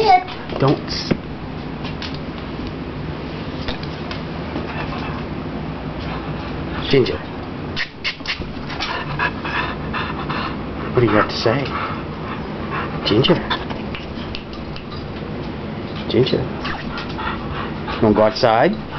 did. Don't. Ginger. What do you have to say? Ginger. Ginger. Want to go outside?